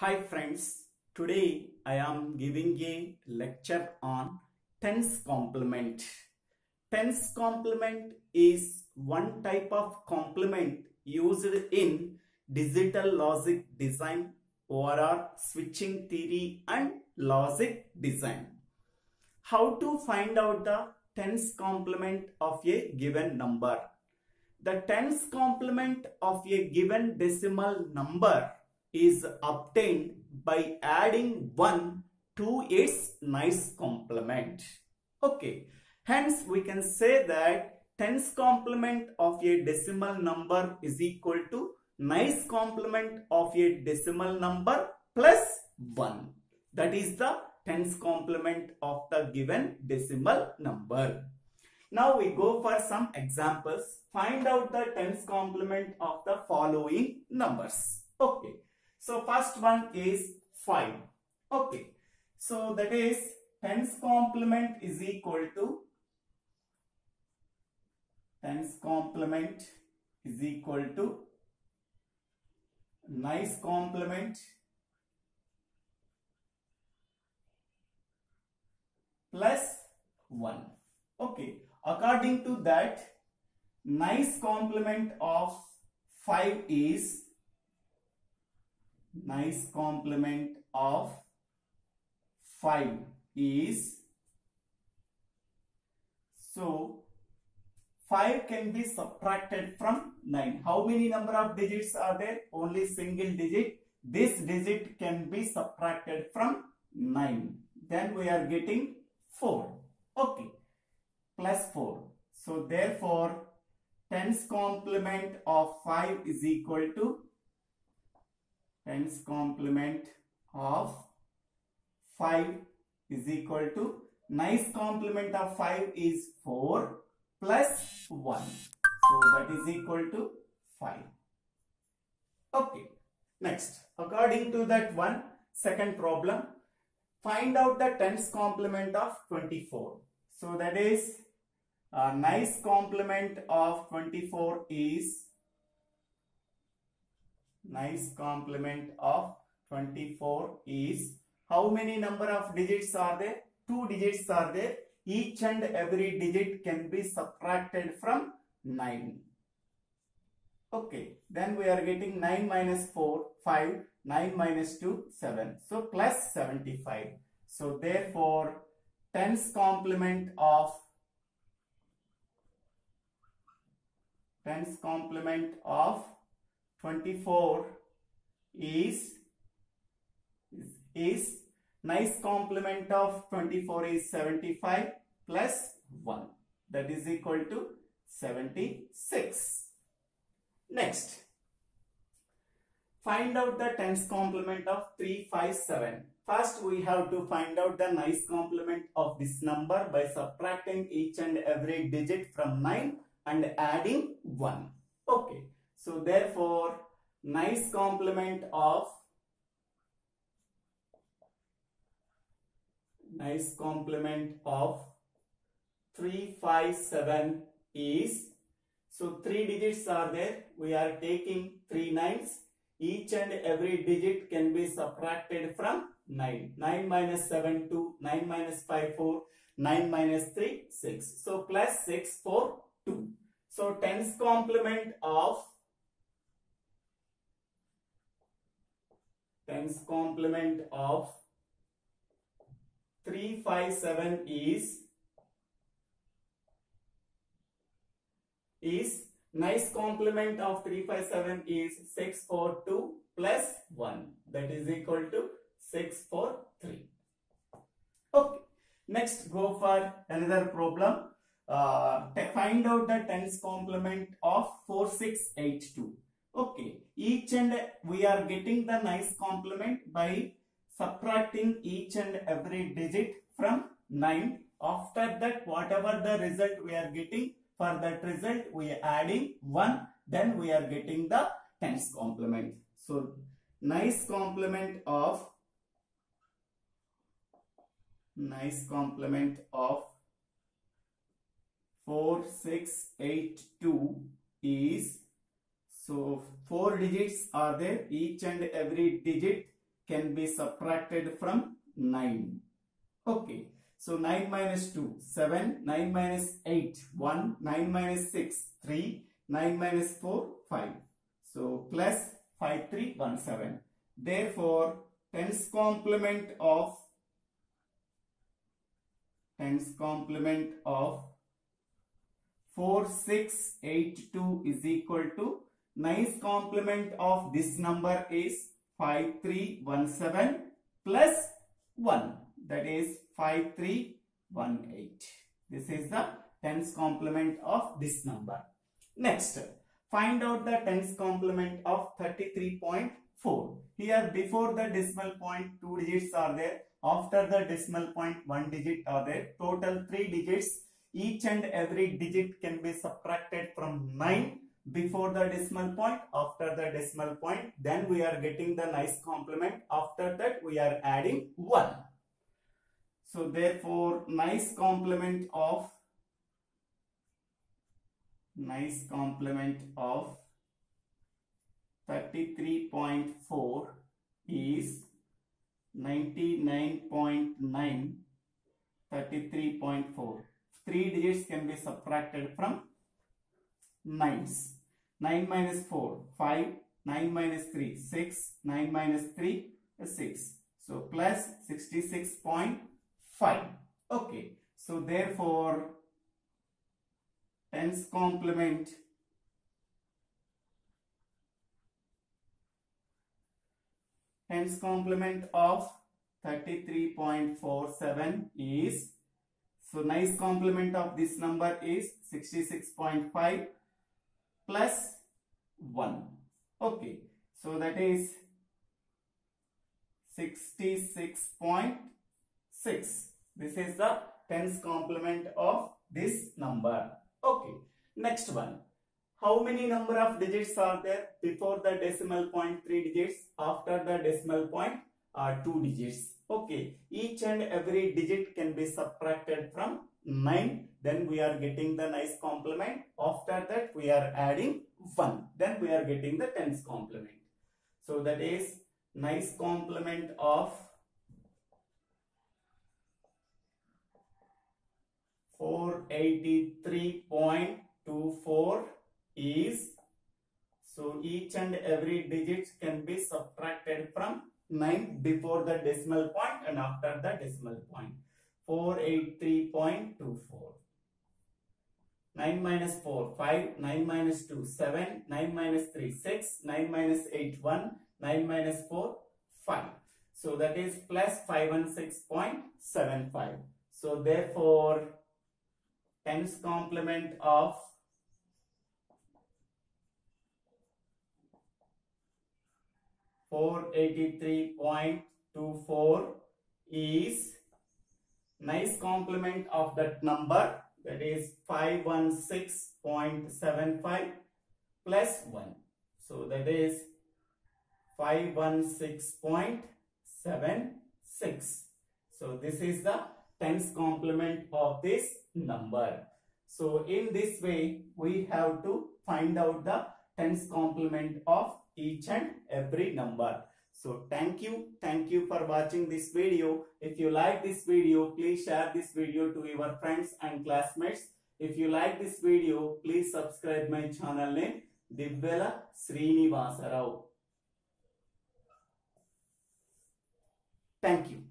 Hi friends, today I am giving a lecture on tens complement. Tens complement is one type of complement used in digital logic design, ORR, switching theory and logic design. How to find out the tens complement of a given number? The tens complement of a given decimal number is obtained by adding 1 to its nines complement. Okay, hence we can say that tens complement of a decimal number is equal to nines complement of a decimal number plus 1. That is the tens complement of the given decimal number. Now we go for some examples. Find out the tens complement of the following numbers. Okay. So first one is 5. Okay. So that is tens complement is equal to tens complement is equal to nines complement plus 1. Okay. According to that, nines complement of 5 is nines complement of 5 is so 5 can be subtracted from 9 how many number of digits are there? Only single digit. This digit can be subtracted from 9 then we are getting 4 okay. Plus 4 so therefore tens complement of 5 is equal to tens complement of 5 is equal to nines complement of 5 is 4 plus 1. So that is equal to 5. Okay. Next, according to that one, second problem, find out the tens complement of 24. So that is a nines complement of 24 is nines complement of 24 is how many number of digits are there? Two digits are there. Each and every digit can be subtracted from 9 okay then we are getting 9 minus 4 5 9 minus 2 7 so plus 75 so therefore tens complement of tens complement of 24 is, is, nines complement of 24 is 75 plus 1 that is equal to 76. Next, find out the tens complement of 357. First we have to find out the nines complement of this number by subtracting each and every digit from 9 and adding 1. So therefore, nines complement of nines complement of 357 is so three digits are there. We are taking three nines. Each and every digit can be subtracted from 9 9 minus 7 2 9 minus 5 4 9 minus 3 6 so plus 6 4 2 so tens complement of tens complement of 357 is is nines complement of 357 is 642 plus 1 that is equal to 643 okay next go for another problem. Uh, find out the tens complement of 4682 Okay, each and we are getting the nines complement by subtracting each and every digit from 9. After that, whatever the result we are getting, for that result we are adding 1, then we are getting the tens complement. So, nines complement of nines complement of 4682 is so four digits are there. Each and every digit can be subtracted from 9. Okay. So 9 minus 2, 7, 9 minus 8, 1, 9 minus 6, 3, 9 minus 4, 5. So plus 5, 3, 1, 7. Therefore, tens complement of tens complement of 4682 is equal to nines complement of this number is 5317 plus 1 that is 5318 this is the tens complement of this number. Next find out the tens complement of 33.4 here before the decimal point two digits are there. After the decimal point one digit are there. Total three digits. Each and every digit can be subtracted from 9 before the decimal point after the decimal point then we are getting the nines complement. After that we are adding 1 so therefore nines complement of nines complement of 33.4 is 99.9 33.4 three digits can be subtracted from 9s 9 minus 4 5 9 minus 3 6 9 minus 3 is 6 so plus 66.5 okay. So therefore tens complement tens complement of 33.47 is so nines complement of this number is 66.5 plus 1 okay. So that is 66.6 this is the tens complement of this number. Okay. Next one. How many number of digits are there before the decimal point 3 digits after the decimal point are 2 digits? Okay. Each and every digit can be subtracted from 9 then we are getting the nines complement. After that we are adding 1 then we are getting the tens complement. So that is nines complement of 483.24 is so each and every digit can be subtracted from 9 before the decimal point and after the decimal point. 483.24 9 minus 4 5 9 minus 2 7 9 minus 3 6 9 minus 8 1 9 minus 4 5 so that is plus 516.75 so therefore tens complement of Four eighty-three point two four is nines complement of that number that is 516.75 plus 1 so that is 516.76 so this is the tens complement of this number. So in this way we have to find out the tens complement of each and every number so thank you. Thank you for watching this video. If you like this video, please share this video to your friends and classmates. If you like this video, please subscribe my channel name Divvela Srinivasa Rao. Thank you.